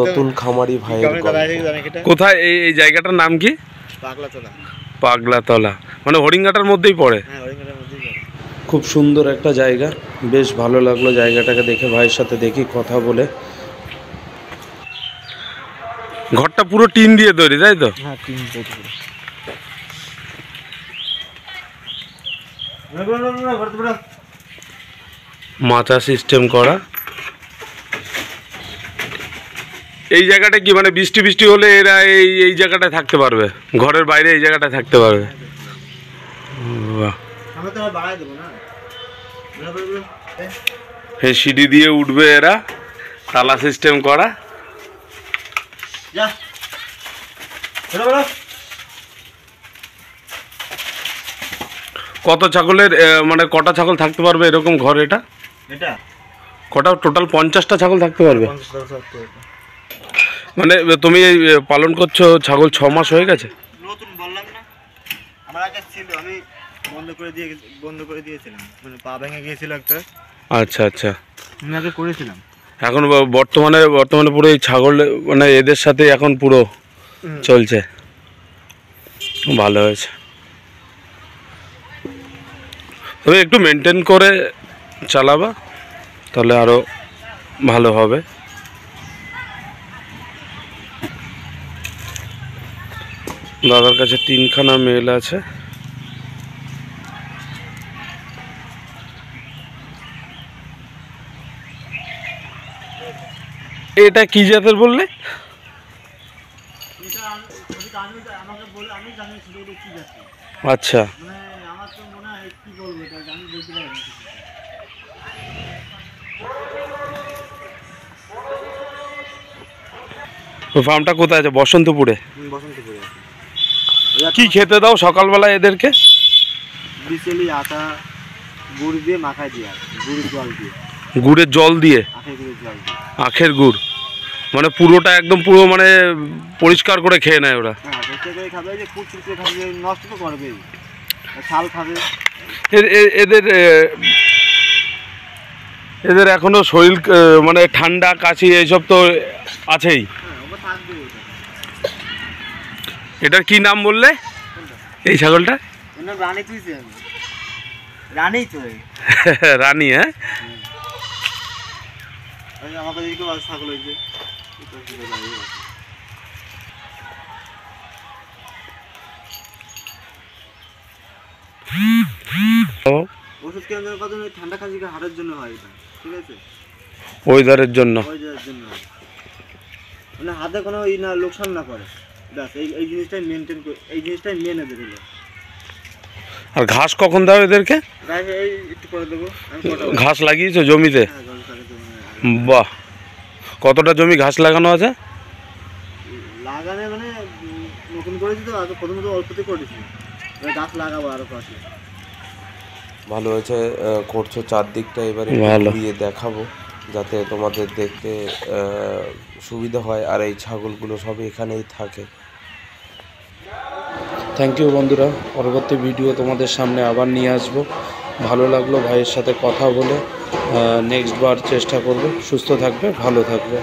নতুন খামারি এটা? কোথায়? এই এই জায়গাটার নাম কি? পাগলা পাগলাতলা। মানে হরিঙ্গাটার মধ্যেই পড়ে। হ্যাঁ মধ্যেই যাবে খুব সুন্দর একটা জায়গা। বেশ ভালো লাগল জায়গাটাকে দেখে ভাইয়ের সাথে দেখি কথা বলে। ঘরটা পুরো টিন দিয়ে তৈরি তাই তো? হ্যাঁ পেটি সিস্টেম করা। এই জায়গাটা কি মানে বৃষ্টি বৃষ্টি হলে এরা এই এই জায়গাটায় থাকতে পারবে? ঘরের বাইরে এই জায়গাটায় থাকতে পারবে? এই সিঁড়ি দিয়ে উঠবে এরা তালা সিস্টেম করা। কত ছাগলের মানে কটা ছাগল থাকতে পারবে এরকম ঘর এটা? এটা? কটা? টোটাল পঞ্চাশটা ছাগল থাকতে পারবে। মানে তুমি এই পালন করছ ছাগল ছ মাস হয়ে গেছে? নতুন বললাম না। আমার আগে ছিল আমি বন্ধ করে দিয়ে বন্ধ করে দিয়েছিলাম। মানে পা ভেঙে গিয়েছিল একটা। আচ্ছা আচ্ছা। আমি আগে করেছিলাম। এখন বর্তমানে বর্তমানে পুরো এই ছাগল মানে এদের সাথে এখন পুরো চলছে। ভালো হয়েছে। তবে একটু মেনটেন করে চালাবা তাহলে আরও ভালো হবে। দাদার কাছে তিনখানা মেল আছে। এটা কি জাতের বললে? আচ্ছা। তো মনে ফার্মটা কোথায় আছে? বসন্তপুরে? বসন্তপুরে। কি খেতে দাও সকালবেলা এদেরকে? বিচেলি আটা গুড় দিয়ে দিয়ে গুড়ের জল দিয়ে। আখের গুড়ের জল দিয়ে। আখের গুড়। মানে পুরোটা একদম পুরো মানে পরিষ্কার করে খেয়ে নেয় ওরা। হ্যাঁ এদের এদের এখনও শরীর মানে ঠান্ডা কাশি এইসব তো আছেই হ্যাঁ ওটা থাকবে ওটা এটার কি নাম বললে? এই ছাগলটা? রানী তো রানী হ্যাঁ? আছে ছাগল হয়েছে ওষুধ কথা ঠান্ডা কাশি হাড়ের জন্য হয় এটা? ঠিক আছে? ওয়েদারের জন্য। জন্য। মানে হাতে কোনো ই না লোকসান না করে। ব্যাস এই এই জিনিসটাই মেনটেন এই জিনিসটাই মেন এদের হলো আর ঘাস কখন দাও এদেরকে? গায়ে এই একটু করে দেবো আমি কটা ঘাস লাগিয়েছো জমিতে? হ্যাঁ, গরম থাকে তো হয়। বাহ। কতটা জমি ঘাস লাগানো আছে? লাগানে মানে নতুন করেছি তো আগে প্রথমত অল্পতে করেছি। গাছ লাগাবো আরও পাশে ভালো হয়েছে করছ চারদিকটা এবারে ভালো। ঘুরিয়ে দেখাবো যাতে তোমাদের দেখতে সুবিধা হয় আর এই ছাগলগুলো সব এখানেই থাকে। থ্যাংক ইউ বন্ধুরা। পরবর্তী ভিডিও তোমাদের সামনে আবার নিয়ে আসব। ভালো লাগল ভাইয়ের সাথে কথা বলে। নেক্সট বার চেষ্টা করবে। সুস্থ থাকবে, ভালো থাকবে।